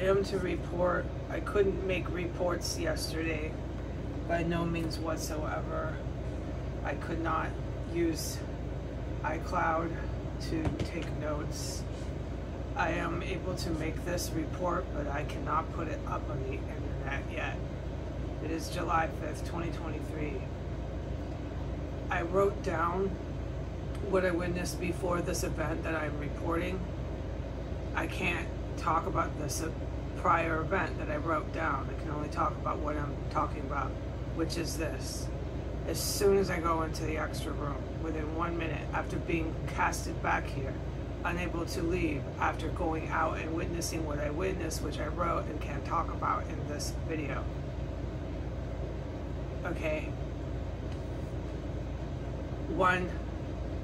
I am to report. I couldn't make reports yesterday by no means whatsoever. I could not use iCloud to take notes. I am able to make this report, but I cannot put it up on the internet yet. It is July 5th, 2023. I wrote down what I witnessed before this event that I'm reporting. I can't talk about this prior event that I wrote down. I can only talk about what I'm talking about, which is this. As soon as I go into the extra room, within one minute after being casted back here, unable to leave after going out and witnessing what I witnessed, which I wrote and can't talk about in this video. Okay. One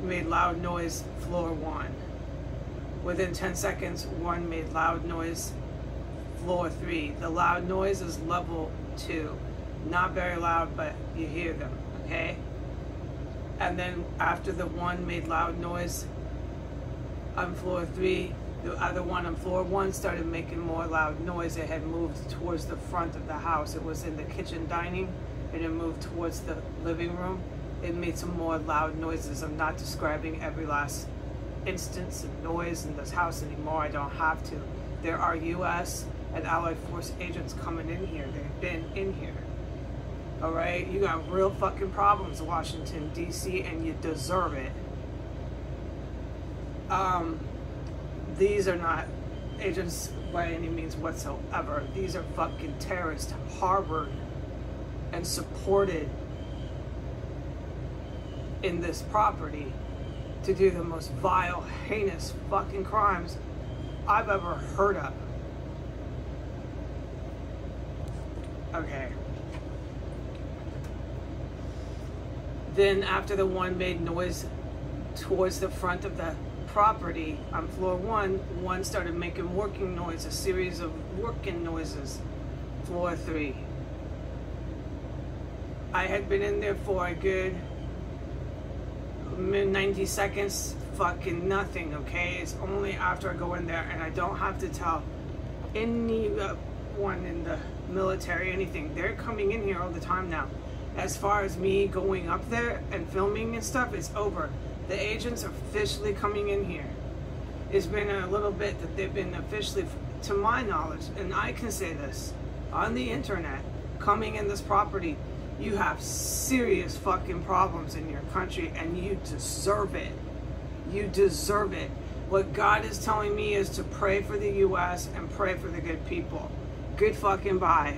made loud noise, floor one. Within 10 seconds, one made loud noise, floor three. The loud noise is level two. Not very loud, but you hear them, okay? And then after the one made loud noise on floor three, the other one on floor one started making more loud noise. It had moved towards the front of the house. It was in the kitchen dining and it moved towards the living room. It made some more loud noises. I'm not describing every last instance of noise in this house anymore. I don't have to. There are U.S. and Allied Force agents coming in here. They've been in here. All right, you got real fucking problems, Washington D.C., and you deserve it. Um, these are not agents by any means whatsoever. These are fucking terrorists harbored and supported in this property to do the most vile, heinous fucking crimes I've ever heard of. Okay. Then after the one made noise towards the front of the property on floor one, one started making working noise, a series of working noises. Floor three. I had been in there for a good 90 seconds, fucking nothing, okay? It's only after I go in there and I don't have to tell anyone in the military anything. They're coming in here all the time now. As far as me going up there and filming and stuff, it's over. The agents are officially coming in here. It's been a little bit that they've been officially, to my knowledge, and I can say this, on the internet, coming in this property you have serious fucking problems in your country and you deserve it. You deserve it. What God is telling me is to pray for the U.S. and pray for the good people. Good fucking bye.